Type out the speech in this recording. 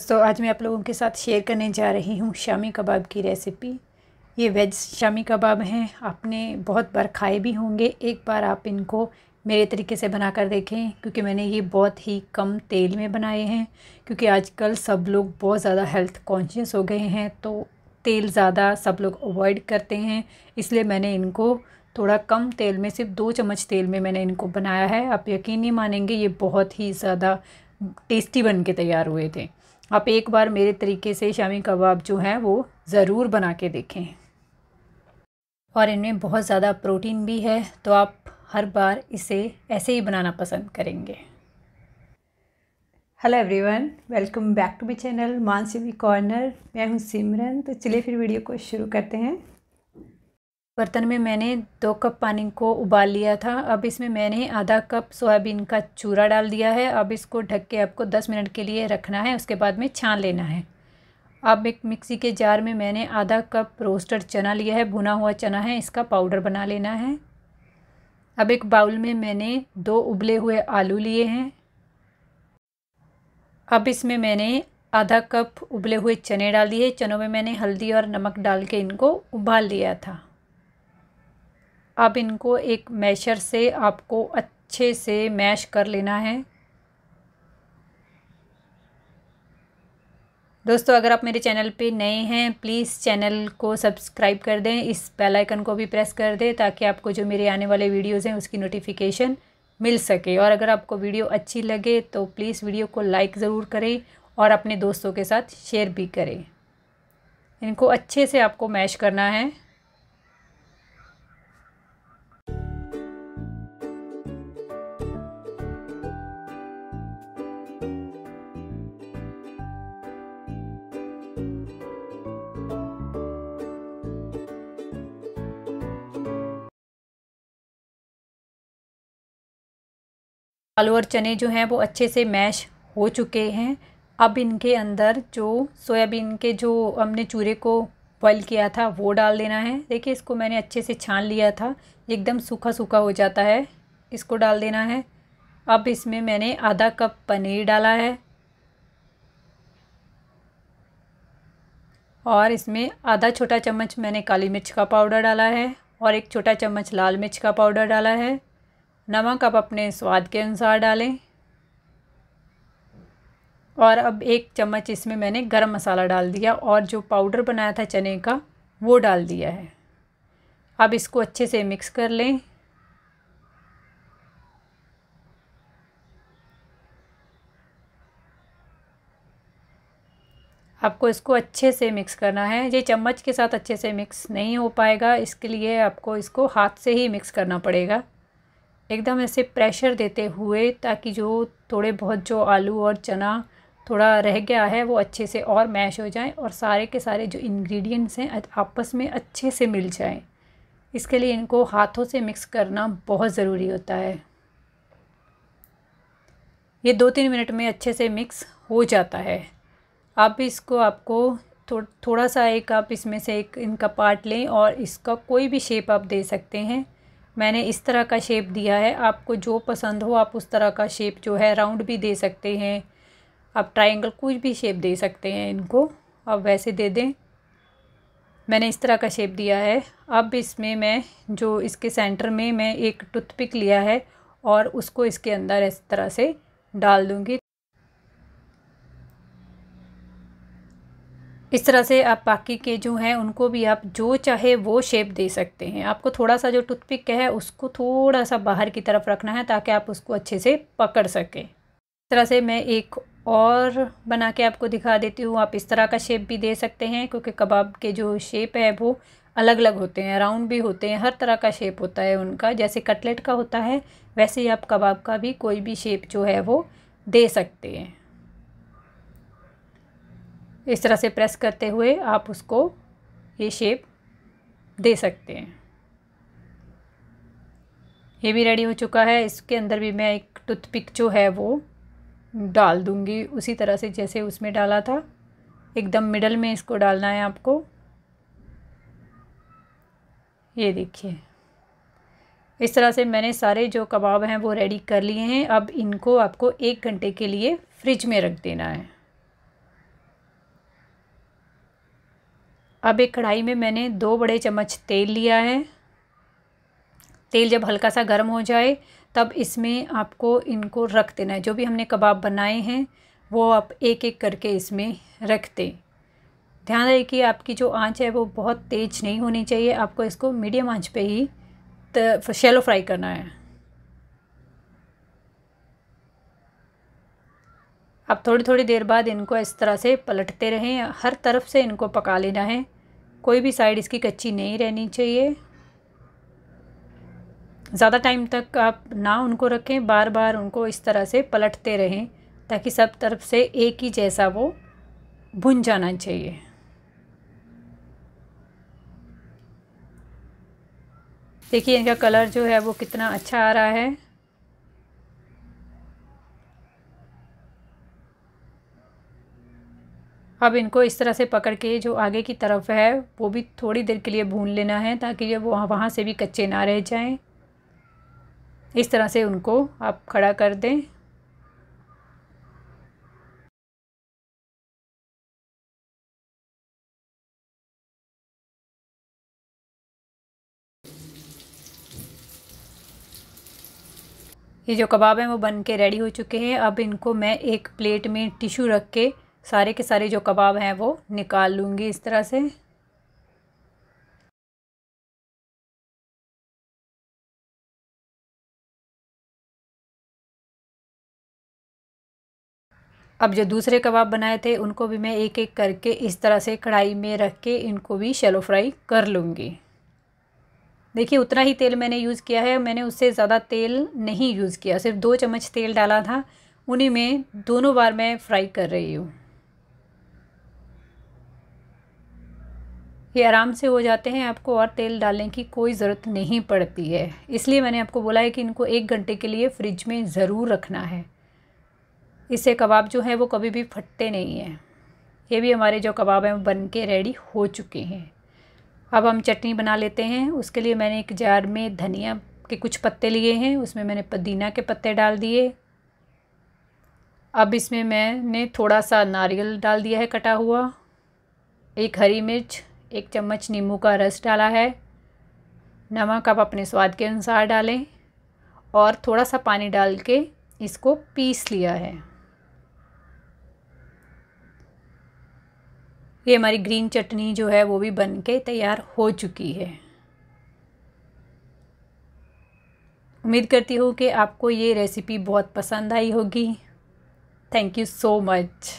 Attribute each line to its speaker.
Speaker 1: तो आज मैं आप लोगों के साथ शेयर करने जा रही हूँ शामी कबाब की रेसिपी ये वेज शामी कबाब हैं। आपने बहुत बार खाए भी होंगे। एक बार आप इनको मेरे तरीके से बना कर देखें, क्योंकि मैंने ये बहुत ही कम तेल में बनाए हैं, क्योंकि आजकल सब लोग बहुत ज़्यादा हेल्थ कॉन्शियस हो गए हैं तो तेल ज़्यादा सब लोग अवॉइड करते हैं। इसलिए मैंने इनको थोड़ा कम तेल में, सिर्फ़ दो चम्मच तेल में मैंने इनको बनाया है। आप यकीन नहीं मानेंगे, ये बहुत ही ज़्यादा टेस्टी बन के तैयार हुए थे। आप एक बार मेरे तरीके से शामी कबाब जो हैं वो ज़रूर बना के देखें। और इनमें बहुत ज़्यादा प्रोटीन भी है तो आप हर बार इसे ऐसे ही बनाना पसंद करेंगे। Hello everyone welcome back to my channel Mansivi corner मैं हूँ सिमरन तो चलिए फिर वीडियो को शुरू करते हैं। बर्तन में मैंने दो कप पानी को उबाल लिया था। अब इसमें मैंने आधा कप सोयाबीन का चूरा डाल दिया है। अब इसको ढक के आपको दस मिनट के लिए रखना है। उसके बाद में छान लेना है। अब एक मिक्सी के जार में मैंने आधा कप रोस्टेड चना लिया है। भुना हुआ चना है। इसका पाउडर बना लेना है। अब एक बाउल में मैंने दो उबले हुए आलू लिए हैं। अब इसमें मैंने आधा कप उबले हुए चने डाल दिए। चनों में मैंने हल्दी और नमक डाल के इनको उबाल लिया था। अब इनको एक मैशर से आपको अच्छे से मैश कर लेना है। दोस्तों, अगर आप मेरे चैनल पे नए हैं, प्लीज़ चैनल को सब्सक्राइब कर दें, इस बेल आइकन को भी प्रेस कर दें ताकि आपको जो मेरे आने वाले वीडियोज़ हैं उसकी नोटिफिकेशन मिल सके। और अगर आपको वीडियो अच्छी लगे तो प्लीज़ वीडियो को लाइक ज़रूर करें और अपने दोस्तों के साथ शेयर भी करें। इनको अच्छे से आपको मैश करना है। आलू और चने जो हैं वो अच्छे से मैश हो चुके हैं। अब इनके अंदर जो सोयाबीन के जो हमने चूरे को बॉयल किया था, वो डाल देना है। देखिए, इसको मैंने अच्छे से छान लिया था। एकदम सूखा सूखा हो जाता है। इसको डाल देना है। अब इसमें मैंने आधा कप पनीर डाला है। और इसमें आधा छोटा चम्मच मैंने काली मिर्च का पाउडर डाला है और एक छोटा चम्मच लाल मिर्च का पाउडर डाला है। नमक आप अपने स्वाद के अनुसार डालें। और अब एक चम्मच इसमें मैंने गरम मसाला डाल दिया और जो पाउडर बनाया था चने का, वो डाल दिया है। अब इसको अच्छे से मिक्स कर लें। आपको इसको अच्छे से मिक्स करना है। ये चम्मच के साथ अच्छे से मिक्स नहीं हो पाएगा, इसके लिए आपको इसको हाथ से ही मिक्स करना पड़ेगा। एकदम ऐसे प्रेशर देते हुए ताकि जो थोड़े बहुत जो आलू और चना थोड़ा रह गया है वो अच्छे से और मैश हो जाए और सारे के सारे जो इंग्रेडिएंट्स हैं आपस में अच्छे से मिल जाएँ। इसके लिए इनको हाथों से मिक्स करना बहुत ज़रूरी होता है। ये दो तीन मिनट में अच्छे से मिक्स हो जाता है। आप इसको आपको थो, थोड़ा सा एक आप इसमें से एक इनका पार्ट लें और इसका कोई भी शेप आप दे सकते हैं। मैंने इस तरह का शेप दिया है। आपको जो पसंद हो, आप उस तरह का शेप जो है राउंड भी दे सकते हैं। आप ट्राइंगल कुछ भी शेप दे सकते हैं इनको। आप वैसे दे दें। मैंने इस तरह का शेप दिया है। अब इसमें मैं, जो इसके सेंटर में मैं एक टूथपिक लिया है और उसको इसके अंदर इस तरह से डाल दूँगी। इस तरह से आप बाकी के जो हैं, उनको भी आप जो चाहे वो शेप दे सकते हैं। आपको थोड़ा सा जो टूथपिक है, उसको थोड़ा सा बाहर की तरफ़ रखना है, ताकि आप उसको अच्छे से पकड़ सकें। इस तरह से मैं एक और बना के आपको दिखा देती हूँ। आप इस तरह का शेप भी दे सकते हैं, क्योंकि कबाब के जो शेप है, वो अलग अलग होते हैं राउंड भी होते हैं, हर तरह का शेप होता है उनका। जैसे कटलेट का होता है, वैसे ही आप कबाब का भी कोई भी शेप जो है, वो दे सकते हैं। इस तरह से प्रेस करते हुए आप उसको ये शेप दे सकते हैं। ये भी रेडी हो चुका है। इसके अंदर भी मैं एक टूथपिक जो है वो डाल दूँगी। उसी तरह से जैसे उसमें डाला था, एकदम मिडल में इसको डालना है आपको। ये देखिए। इस तरह से मैंने सारे जो कबाब हैं वो रेडी कर लिए हैं। अब इनको आपको एक घंटे के लिए फ्रिज में रख देना है। अब एक कढ़ाई में मैंने दो बड़े चम्मच तेल लिया है। तेल जब हल्का सा गर्म हो जाए, तब इसमें आपको इनको रख देना है। जो भी हमने कबाब बनाए हैं, वो आप एक एक करके इसमें रख दें। ध्यान रहे कि आपकी जो आँच है, वो बहुत तेज़ नहीं होनी चाहिए। आपको इसको मीडियम आँच पे ही शैलो फ्राई करना है। अब थोड़ी थोड़ी देर बाद इनको इस तरह से पलटते रहें, हर तरफ़ से इनको पका लेना है। कोई भी साइड इसकी कच्ची नहीं रहनी चाहिए। ज़्यादा टाइम तक आप ना उनको रखें बार बार उनको इस तरह से पलटते रहें, ताकि सब तरफ़ से एक ही जैसा वो भुन जाना चाहिए। देखिए इनका कलर जो है वो कितना अच्छा आ रहा है। अब इनको इस तरह से पकड़ के जो आगे की तरफ़ है, वो भी थोड़ी देर के लिए भून लेना है ताकि ये वो वहाँ से भी कच्चे ना रह जाएँ। इस तरह से उनको आप खड़ा कर दें। ये जो कबाब हैं वो बन के रेडी हो चुके हैं। अब इनको मैं एक प्लेट में टिशू रख के सारे के सारे जो कबाब हैं वो निकाल लूँगी इस तरह से। अब जो दूसरे कबाब बनाए थे, उनको भी मैं एक एक करके इस तरह से कढ़ाई में रख के इनको भी शैलो फ्राई कर लूँगी। देखिए, उतना ही तेल मैंने यूज़ किया है, मैंने उससे ज़्यादा तेल नहीं यूज़ किया, सिर्फ़ दो चम्मच तेल डाला था, उन्हीं में दोनों बार मैं फ्राई कर रही हूँ। ये आराम से हो जाते हैं, आपको और तेल डालने की कोई ज़रूरत नहीं पड़ती है। इसलिए मैंने आपको बोला है कि इनको एक घंटे के लिए फ्रिज में ज़रूर रखना है। इससे कबाब जो है वो कभी भी फटते नहीं हैं। ये भी हमारे जो कबाब हैं वो बन के रेडी हो चुके हैं। अब हम चटनी बना लेते हैं। उसके लिए मैंने एक जार में धनिया के कुछ पत्ते लिए हैं। उसमें मैंने पुदीना के पत्ते डाल दिए। अब इसमें मैंने थोड़ा सा नारियल डाल दिया है कटा हुआ। एक हरी मिर्च। एक चम्मच नींबू का रस डाला है। नमक आप अपने स्वाद के अनुसार डालें और थोड़ा सा पानी डाल के इसको पीस लिया है। ये हमारी ग्रीन चटनी जो है वो भी बन के तैयार हो चुकी है। उम्मीद करती हूँ कि आपको ये रेसिपी बहुत पसंद आई होगी। Thank you so much